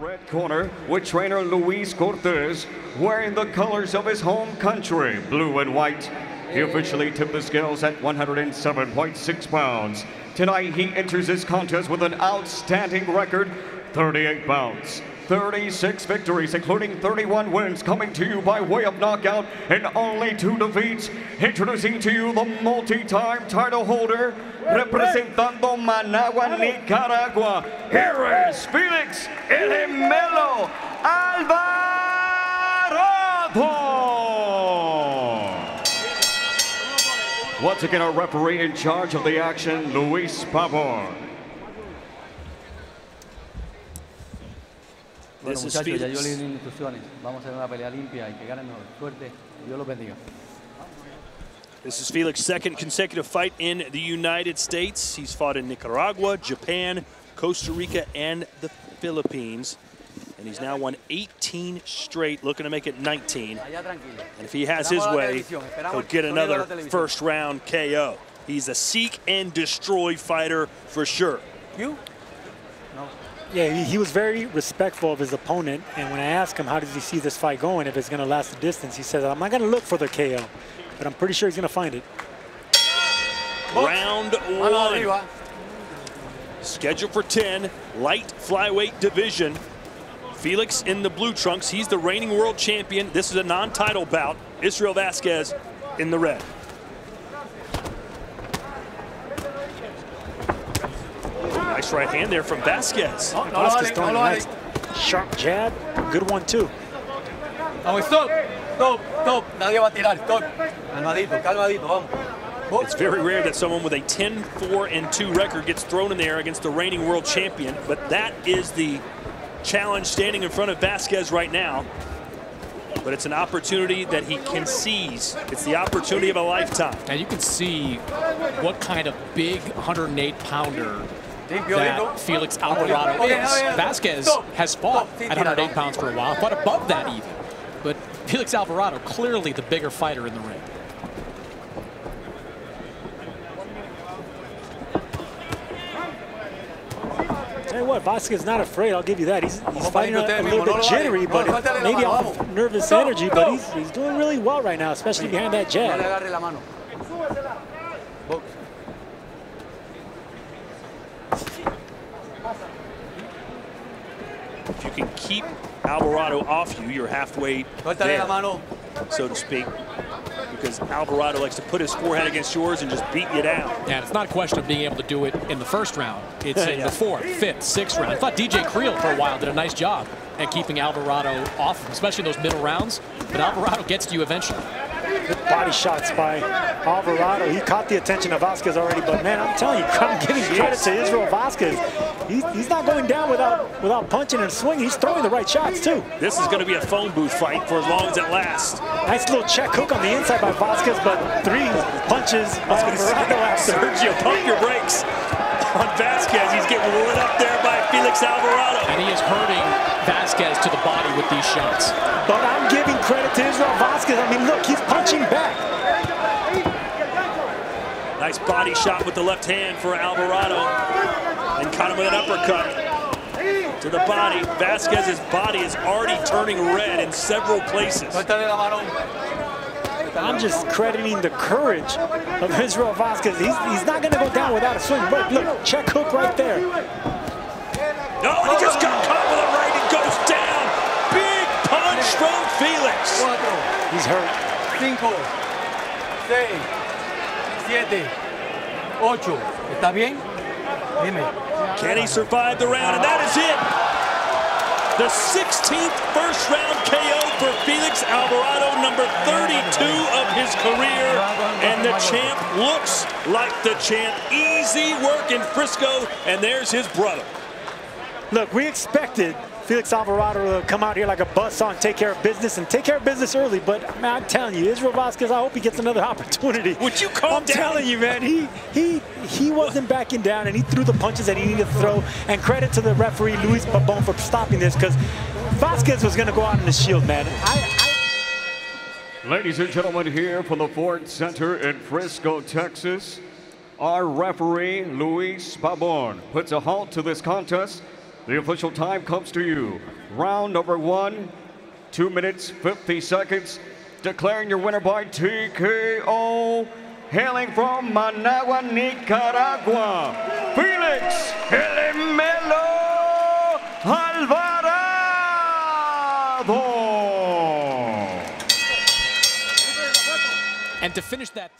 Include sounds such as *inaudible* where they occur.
red corner with trainer Luis Cortez wearing the colors of his home country, blue and white. He officially tipped the scales at 107.6 pounds. Tonight he enters this contest with an outstanding record, 38 pounds. 36 victories, including 31 wins, coming to you by way of knockout and only two defeats. Introducing to you the multi-time title holder, representando Managua, Nicaragua. Here is Felix El Alvarado. Once again, our referee in charge of the action, Luis Pabon. Bueno, This is muchachos, ya yo Felix. le di instrucciones. Vamos a hacer una pelea limpia y que ganen mejor. Suerte. Dios los bendiga. This is Felix's second consecutive fight in the United States. He's fought in Nicaragua, Japan, Costa Rica, and the Philippines. And he's now won 18 straight, looking to make it 19. And if he has his way, he'll get sonido de la another first round KO. He's a seek and destroy fighter for sure. You? Yeah, he, he was very respectful of his opponent. And when I asked him how does he see this fight going, if it's going to last the distance, he said, I'm not going to look for the KO, but I'm pretty sure he's going to find it. Round one. Scheduled for 10, light flyweight division. Felix in the blue trunks. He's the reigning world champion. This is a non-title bout. Israel Vasquez in the red. Nice right hand there from Vasquez. No, no Vasquez throwing a nice sharp jab. Good one, too. Vamos, stop. Stop, stop. Nadie va a tirar. Stop. Calmadito, calmadito. Vamos. It's very rare that someone with a 10-4 and 2 record gets thrown in there against the reigning world champion, but that is the challenge standing in front of Vasquez right now. But it's an opportunity that he can seize. It's the opportunity of a lifetime. And you can see what kind of big 108 pounder Limpio, limpio. That Felix Alvarado Okay, is. okay, okay. Vasquez Stop. has fought Stop. at 108 pounds for a while, fought above that even. But Felix Alvarado, clearly the bigger fighter in the ring. Tell you what, Vasquez is not afraid. I'll give you that. He's, he's fighting a, a little bit jittery, but maybe mano, off of nervous energy, but he's, he's doing really well right now, especially behind that jab. If you can keep Alvarado off you, you're halfway there, so to speak. Because Alvarado likes to put his forehead against yours and just beat you down. And it's not a question of being able to do it in the first round. It's *laughs* in Yeah. the fourth, fifth, sixth round. I thought DeeJay Kriel for a while did a nice job at keeping Alvarado off, especially in those middle rounds. But Alvarado gets to you eventually. Good body shots by Alvarado. He caught the attention of Vasquez already, but man, I'm telling you, *laughs* I'm giving credit to Israel Vasquez. He's, he's not going down without without punching and swinging. He's throwing the right shots too. This is going to be a phone booth fight for as long as it lasts. Nice little check hook on the inside by Vasquez, but three punches by Alvarado after. *laughs* Sergio, pump your brakes on Vasquez. He's getting lit up there by Felix Alvarado. And he is hurting Vasquez to the body with these shots. But I'm giving credit to Israel Vasquez. I mean, look, he's punching back. Nice body shot with the left hand for Alvarado. And caught him with an uppercut to the body. Vasquez's body is already turning red in several places. Suéltale la mano. I'm just crediting the courage of Israel Vasquez. He's, he's not going to go down without a swing. But look, check hook right there. No, and he just got oh. caught with a right and goes down. Big punch from Felix. He's hurt. cinco, seis, siete, ocho. ¿Está bien? Dime. Can he survive the round? And that is it. The 16th first round KO for Felix Alvarado, number 32 of his career. And the champ looks like the champ. Easy work in Frisco, and there's his brother. Look, we expected Felix Alvarado to come out here like a buzzsaw and take care of business and take care of business early. But man, I'm telling you, Israel Vasquez, I hope he gets another *laughs* opportunity. Would you calm I'm down? telling you, man, he he he wasn't backing down and he threw the punches that he needed to throw. And credit to the referee Luis Pabon for stopping this because Vasquez was going to go out in the shield, man. I, Ladies and gentlemen, here from the Ford Center in Frisco, Texas, our referee, Luis Pabon, puts a halt to this contest. The official time comes to you. Round number one, two minutes, 50 seconds. Declaring your winner by TKO, hailing from Managua, Nicaragua, Felix El Gemelo Alvarado. And to finish that.